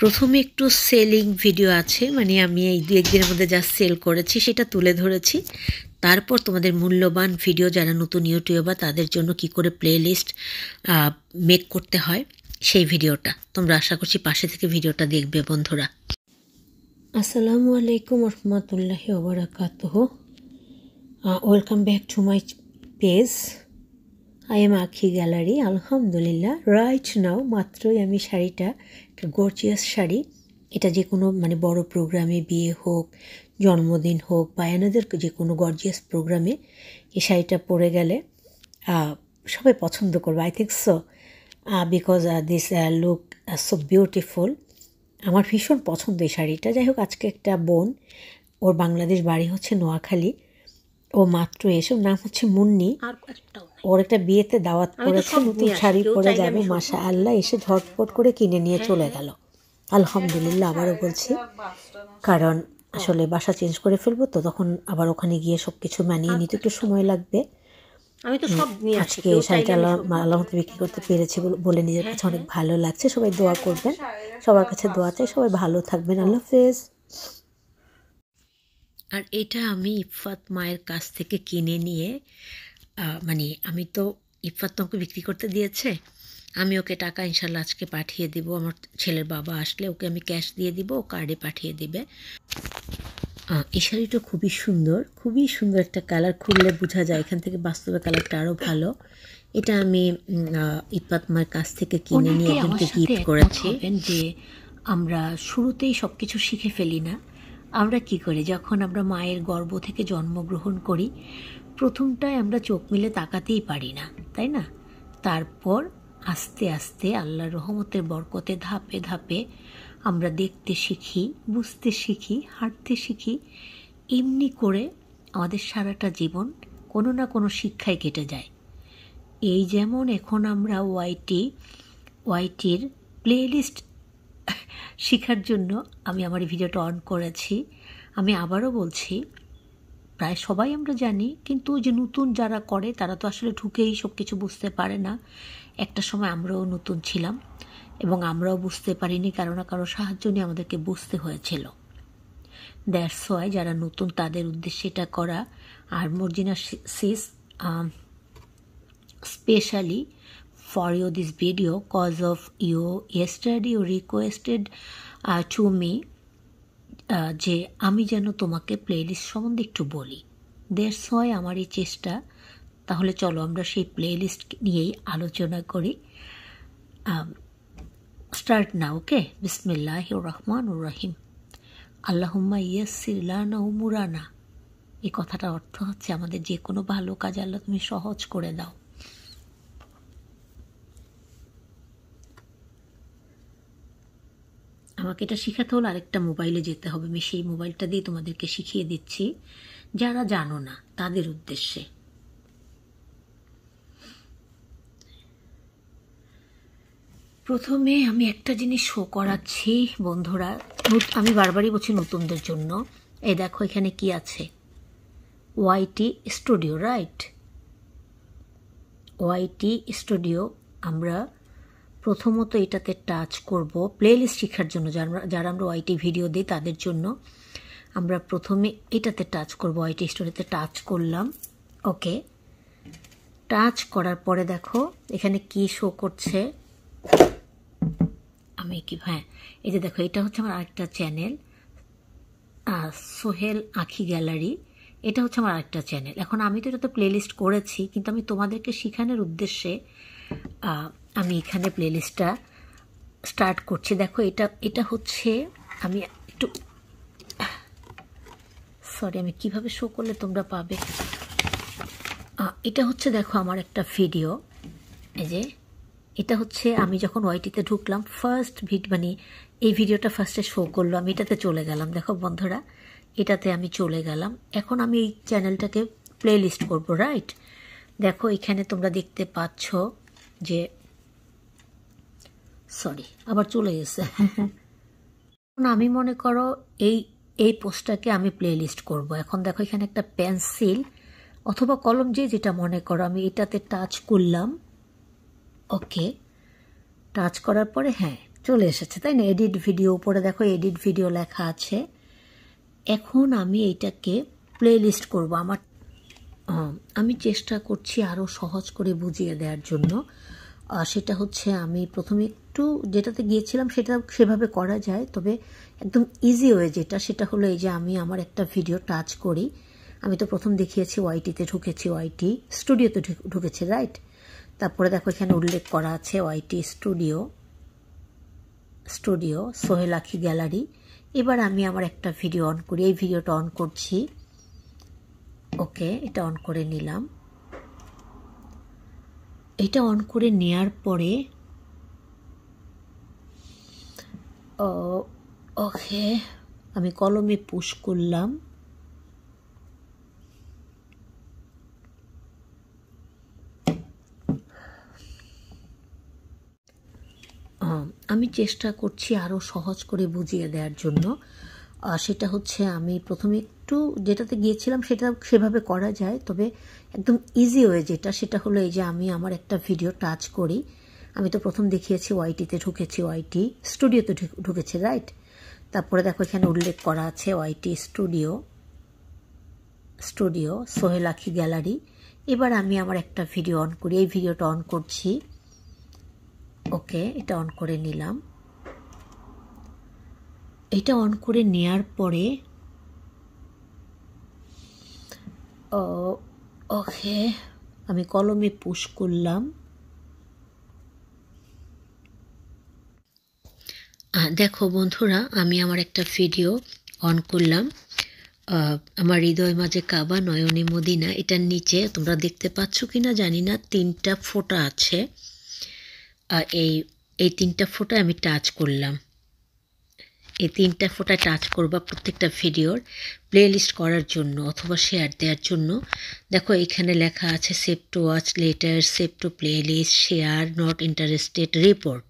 প্রথমে একটু selling video আছে মানে আমি এই দু একদিনের মধ্যে যা সেল করেছি সেটা তুলে ধরেছি। তারপর তোমাদের মূল্যবান ভিডিও যারা নতুন ইউটিউবার তাদের জন্য কি করে প্লে লিস্ট মেক করতে হয় সেই ভিডিওটা তোমরা আশা করছি পাশে থেকে ভিডিওটা দেখবে বন্ধুরা। আসসালামু আলাইকুম রহমতুল্লাহ ওবরাকাত welcome back to my page I am Akhi gallery আলহামদুলিল্লাহ। রাইট নাও মাত্রই আমি শাড়িটা গর্জিয়াস শাড়ি। এটা যে কোনো মানে বড় প্রোগ্রামে বিয়ে হোক, জন্মদিন হোক বা এনাদের যে কোনো গর্জিয়াস প্রোগ্রামে এই শাড়িটা পরে গেলে সবাই পছন্দ করবে I think so because this look so beautiful আমার ভীষণ পছন্দ এই শাড়িটা। যাই হোক, আজকে একটা বোন, ওর বাংলাদেশ বাড়ি হচ্ছে নোয়াখালী। ও মাত্র এসব নাম হচ্ছে মুন্নি। ওর একটা বিয়েতে দাওয়াত করেছে নতুন শাড়ি পরে যাবে মাসা আল্লাহ এসে ঝটপট করে কিনে নিয়ে চলে গেল। আলহামদুলিল্লাহ আবারও বলছি কারণ আসলে বাসা চেঞ্জ করে ফেলব তো তখন আবার ওখানে গিয়ে সব কিছু মানিয়ে নিতে একটু সময় লাগবে। আমি তো সব নিয়ে আজকে শাড়িটা আল্লাহ বিক্রি করতে পেরেছি বলে নিজের কাছে অনেক ভালো লাগছে সবাই দোয়া করবেন। সবার কাছে দোয়া চাই সবাই ভালো থাকবেন আল্লাহ হাফেজ। আর এটা আমি ইফাত মায়ের কাছ থেকে কিনে নিয়ে মানে আমি তো ইফাত তো আমাকে বিক্রি করতে দিয়েছে আমি ওকে টাকা ইনশাল্লাহ আজকে পাঠিয়ে দিব আমার ছেলের বাবা আসলে ওকে আমি ক্যাশ দিয়ে দিব ও কার্ডে পাঠিয়ে দিবে। এই শাড়িটা খুবই সুন্দর খুবই সুন্দর একটা কালার খুললে বোঝা যায় এখান থেকে বাস্তবে কালারটা আরও ভালো। এটা আমি ইফাত মায়ের কাছ থেকে কিনে নিয়ে একজনকে গিফট করেছি। যে আমরা শুরুতেই সব কিছু শিখে ফেলি না আমরা কি করি? যখন আমরা মায়ের গর্ভ থেকে জন্মগ্রহণ করি প্রথমটায় আমরা চোখ মিলে তাকাতেই পারি না, তাই না? তারপর আস্তে আস্তে আল্লাহর রহমতের বরকতে ধাপে ধাপে আমরা দেখতে শিখি, বুঝতে শিখি, হাঁটতে শিখি। এমনি করে আমাদের সারাটা জীবন কোনো না কোনো শিক্ষায় কেটে যায়। এই যেমন এখন আমরা ওয়াইটি ওয়াইটির প্লেলিস্ট শেখার জন্য আমি আমার ভিডিওটা অন করেছি। আমি আবারও বলছি প্রায় সবাই আমরা জানি কিন্তু যে নতুন যারা করে তারা তো আসলে ঢুকেই সব কিছু বুঝতে পারে না। একটা সময় আমরাও নতুন ছিলাম এবং আমরাও বুঝতে পারিনি কারও না কারও সাহায্য নিয়ে আমাদেরকে বুঝতে হয়েছিল। দ্যাটস ওয়াই যারা নতুন তাদের উদ্দেশ্যে এটা করা আর Marjina sis specially for you this video cause of you yesterday uh, to me uh, যে আমি যেন তোমাকে প্লেলিস্ট সম্বন্ধে একটু বলি। দেড় ছয় আমার এই চেষ্টা। তাহলে চলো আমরা সেই প্লেলিস্ট নিয়েই আলোচনা করি। স্টার্ট না ওকে বিসমিল্লাহ রহমান রহিম আল্লাহুম্মা ইয়াসিরলানা উমুরানা। এই কথাটার অর্থ হচ্ছে আমাদের যে কোনো ভালো কাজ আল্লাহ তুমি সহজ করে দাও। আমাকে এটা শেখাতে হলে আরেকটা মোবাইলে যেতে হবে। আমি সেই মোবাইলটা দিয়ে তোমাদেরকে শিখিয়ে দিচ্ছি। যারা জানো না, তাদের উদ্দেশ্যে। প্রথমে আমি একটা জিনিস শো করাচ্ছি, বন্ধুরা। আমি বারবারই বলছি নতুনদের জন্য। এই দেখো এখানে কি আছে? YT studio right YT studio আমরা প্রথমত এটাতে টাচ করব প্লেলিস্ট শেখার জন্য। যারা যারা আমরা ওয়াইটি ভিডিও দিই, তাদের জন্য আমরা প্রথমে এটাতে টাচ করব ওয়াইটি স্টোরিতে টাচ করলাম। ওকে টাচ করার পরে দেখো, এখানে কি শো করছে? আমি কি হ্যাঁ এই যে দেখো, এটা হচ্ছে আমার আরেকটা চ্যানেল সোহেল আখি গ্যালারি। এটা হচ্ছে আমার আরেকটা চ্যানেল এখন আমি তো এটাতে প্লেলিস্ট করেছি, কিন্তু আমি তোমাদেরকে শেখানোর উদ্দেশ্যে আমি এখানে প্লেলিস্টটা স্টার্ট করছি। দেখো, এটা এটা হচ্ছে, আমি একটু সরি আমি কীভাবে শো করলে তোমরা পাবে? এটা হচ্ছে, দেখো, আমার একটা ভিডিও এই যে, এটা হচ্ছে, আমি যখন ওয়াইটিতে ঢুকলাম ফার্স্ট ভিড মানে এই ভিডিওটা ফার্স্টে শো করল, আমি এটাতে চলে গেলাম। দেখো, বন্ধুরা, এটাতে আমি চলে গেলাম। এখন আমি এই চ্যানেলটাকে প্লে লিস্ট করব রাইট দেখো, এখানে তোমরা দেখতে পাচ্ছ যে সরি আবার চলে গেছে আমি মনে করো এই এই পোস্টটাকে আমি প্লে লিস্ট করব। এখন দেখো এখানে একটা পেন্সিল অথবা কলম যে যেটা মনে করো, আমি এটাতে টাচ করলাম। ওকে টাচ করার পরে হ্যাঁ চলে এসেছে, তাই না? এডিট ভিডিও উপরে দেখো এডিট ভিডিও লেখা আছে। এখন আমি এইটাকে প্লে লিস্ট করব। আমার আমি চেষ্টা করছি আরও সহজ করে বুঝিয়ে দেওয়ার জন্য। সেটা হচ্ছে আমি প্রথমে একটু যেটাতে গিয়েছিলাম সেটা সেভাবে করা যায়, তবে একদম ইজি ওয়ে যেটা, সেটা হলো এই যে আমি আমার একটা ভিডিও টাচ করি। আমি তো প্রথম দেখিয়েছি ওয়াইটিতে ঢুকেছি ওয়াইটি স্টুডিওতে ঢুক- ঢুকেছি রাইট তারপরে দেখো এখানে উল্লেখ করা আছে ওয়াইটি স্টুডিও স্টুডিও সোহেল আখি গ্যালারি। এবার আমি আমার একটা ভিডিও অন করি। এই ভিডিওটা অন করছি। ওকে, এটা অন করে নিলাম। এটা অন করে নেয়ার পরে ওকে, আমি কলমে পুশ করলাম। আমি চেষ্টা করছি আরও সহজ করে বুঝিয়ে দেওয়ার জন্য। সেটা হচ্ছে আমি প্রথমে একটু যেটাতে গিয়েছিলাম সেটা সেভাবে করা যায়, তবে একদম ইজি ওয়ে যেটা, সেটা হলো এই যে আমি আমার একটা ভিডিও টাচ করি। আমি তো প্রথম দেখিয়েছি ওয়াইটিতে ঢুকেছি ওয়াইটি স্টুডিওতে ঢুক- ঢুকেছি রাইট তারপরে দেখো এখানে উল্লেখ করা আছে ওয়াইটি স্টুডিও স্টুডিও সোহেল আখি গ্যালারি এবার আমি আমার একটা ভিডিও অন করি। এই ভিডিওটা অন করছি। ওকে এটা অন করে নিলাম। এটা অন করে নেয়ার পরে ওকে, আমি কলমে পুশ করলাম। দেখো বন্ধুরা, আমি আমার একটা ভিডিও অন করলাম। আমার হৃদয় মাঝে কাবা, নয়নে মদিনা, এটার নিচে তোমরা দেখতে পাচ্ছ কি না জানি না, তিনটা ফোঁটা আছে। এই এই তিনটা ফোঁটা আমি টাচ করলাম। এই তিনটা ফোঁটা টাচ করবা প্রত্যেকটা ভিডিওর প্লে লিস্ট করার জন্য অথবা শেয়ার দেওয়ার জন্য। দেখো, এখানে লেখা আছে save to watch later save to playlist share not interested report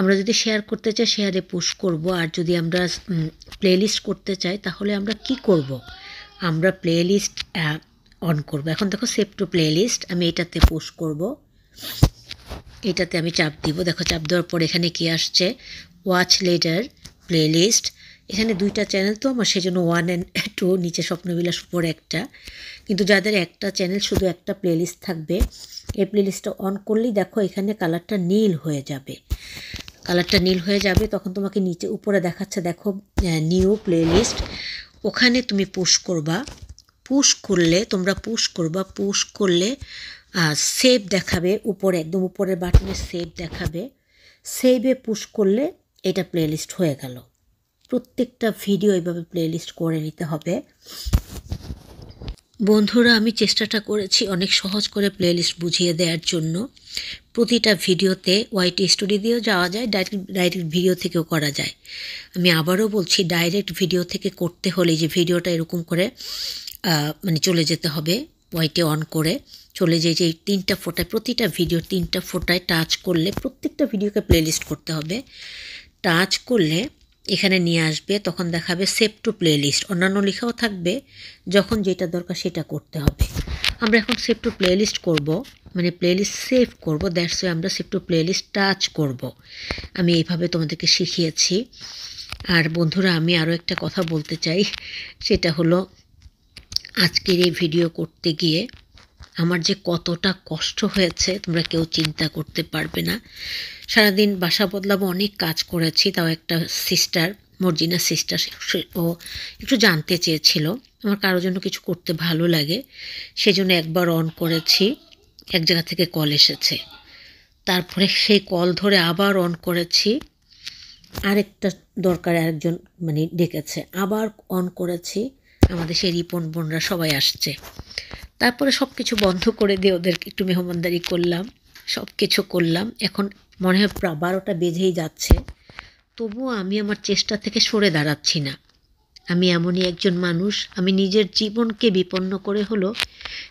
আমরা যদি শেয়ার করতে চাই শেয়ারে পুশ করব। আর যদি আমরা প্লে লিস্ট করতে চাই, তাহলে আমরা কি করব? আমরা প্লে লিস্ট অন করব। এখন দেখো সেভ টু প্লে লিস্ট আমি এটাতে পুশ করব। এটাতে আমি চাপ দিব। দেখো, চাপ দেওয়ার পর এখানে কি আসছে? ওয়াচ লেটার প্লে লিস্ট এখানে দুইটা চ্যানেল তো আমার, সেজন্য ওয়ান অ্যান্ড টু নিচে স্বপ্নবিলাস উপরে একটা। কিন্তু যাদের একটা চ্যানেল শুধু একটা প্লেলিস্ট থাকবে, এই প্লেলিস্টটা অন করলেই দেখো এখানে কালারটা নীল হয়ে যাবে। কালারটা নীল হয়ে যাবে, তখন তোমাকে নিচে উপরে দেখাচ্ছে, দেখো নিউ প্লেলিস্ট ওখানে তুমি পুশ করবা। পুশ করলে, তোমরা পুশ করবা পুশ করলে সেভ দেখাবে, উপরে, একদম উপরের বাটনে সেভ দেখাবে। সেভে পুশ করলে এটা প্লেলিস্ট হয়ে গেল। প্রত্যেকটা ভিডিও এইভাবে প্লেলিস্ট করে নিতে হবে। বন্ধুরা, আমি চেষ্টাটা করেছি অনেক সহজ করে প্লেলিস্ট বুঝিয়ে দেওয়ার জন্য। প্রতিটা ভিডিওতে ওয়াইটি স্টুডিও দিয়েও যাওয়া যায় ডাইরেক্ট ডাইরেক্ট ভিডিও থেকেও করা যায়। আমি আবারও বলছি ডাইরেক্ট ভিডিও থেকে করতে হলে যে ভিডিওটা এরকম করে মানে চলে যেতে হবে ওয়াইটি অন করে। চলে যে যে তিনটা ফোটায়, প্রতিটা ভিডিও তিনটা ফোটায় টাচ করলে প্রত্যেকটা ভিডিওকে প্লেলিস্ট করতে হবে। টাচ করলে এখানে নিয়ে আসবে, তখন দেখাবে সেভ টু প্লে লিস্ট অন্যান্য লেখাও থাকবে, যখন যেটা দরকার সেটা করতে হবে। আমরা এখন সেভ টু প্লে লিস্ট করব মানে প্লে লিস্ট সেভ করব দ্যাটস আমরা save to playlist touch করব। আমি এইভাবে তোমাদেরকে শিখিয়েছি। আর বন্ধুরা, আমি আরও একটা কথা বলতে চাই, সেটা হলো আজকের এই ভিডিও করতে গিয়ে আমার যে কতটা কষ্ট হয়েছে, তোমরা কেউ চিন্তা করতে পারবে না। সারাদিন বাসা বদলাবো, অনেক কাজ করেছি, তাও একটা সিস্টার মর্জিনা সিস্টার ও একটু জানতে চেয়েছিল, আমার কারোর জন্য কিছু করতে ভালো লাগে, সেজন্য একবার অন করেছি, এক জায়গা থেকে কল এসেছে। তারপরে সেই কল ধরে আবার অন করেছি, আরেকটা দরকারে আরেকজন মানে ডেকেছে, আবার অন করেছি, আমাদের সেই রিপন বোনরা সবাই আসছে। তারপরে সব কিছু বন্ধ করে দিয়ে ওদেরকে একটু মেহমানদারি করলাম সব কিছু করলাম। এখন মনে হয় বারোটা বেজেই যাচ্ছে। তবুও আমি আমার চেষ্টা থেকে সরে দাঁড়াচ্ছি না। আমি এমনই একজন মানুষ, আমি নিজের জীবনকে বিপন্ন করে হলো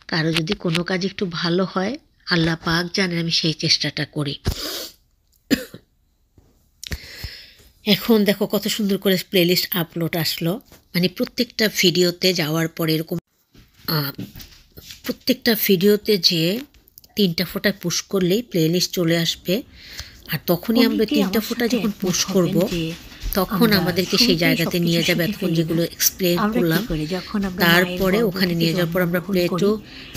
কারও যদি কোনো কাজ একটু ভালো হয়, আল্লাহ পাক জানেন আমি সেই চেষ্টাটা করি। এখন দেখো কত সুন্দর করে প্লেলিস্ট আপলোড আসলো। মানে প্রত্যেকটা ভিডিওতে যাওয়ার পরে এরকম প্রত্যেকটা ভিডিওতে যে তিনটা ফোঁটা পুশ করলেই প্লেলিস্ট চলে আসবে। আর তখনই আমরা তিনটা ফোঁটা যখন হবেন করব তখন আমাদেরকে সেই জায়গাতে নিয়ে যাবে। এতক্ষণ যেগুলো এক্সপ্লেন করলাম তারপরে ওখানে নিয়ে যাওয়ার পর আমরা play to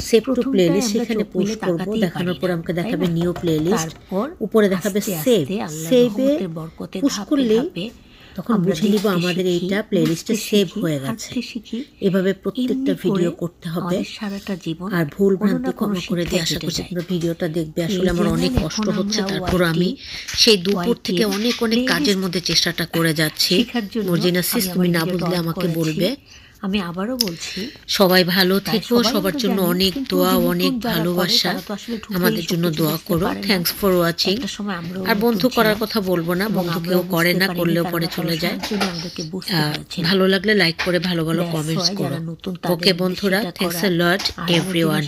save to playlist আমরা সেখানে পোস্ট করব দেখানোর পর। আমাকে দেখাবে নিউ প্লেলিস্ট তারপর উপরে দেখাবে সেভ সেভে পুশ করলেই তখন বুঝে নিব আমাদের এইটা প্লেলিস্টে সেভ হয়ে গেছে। এভাবে প্রত্যেকটা ভিডিও করতে হবে। সারাটা জীবন আর ভুল ভ্রান্তি কম ক্ষমা করে দিয়ে আশা করছি তোমরা ভিডিওটা দেখবে। আসলে আমার অনেক কষ্ট হচ্ছে। তারপর আমি সেই দুপুর থেকে অনেক অনেক কাজের মধ্যে চেষ্টাটা করে যাচ্ছি। মর্জিনা সিস তুমি না বুঝলে আমাকে বলবে। আমি আবারও বলছি সবাই ভালো তাই থেকো সবার জন্য অনেক দোয়া অনেক ভালোবাসা আমাদের জন্য দোয়া করো। থ্যাংকস ফর ওয়াচিং আর বন্ধু করার কথা বলব না বন্ধু কেউ করে না করলেও পরে চলে যায়। ভালো লাগলে লাইক করে ভালো ভালো কমেন্টস করো। নতুন ওকে বন্ধুরা থ্যাংকস। এ লট এভরিওয়ান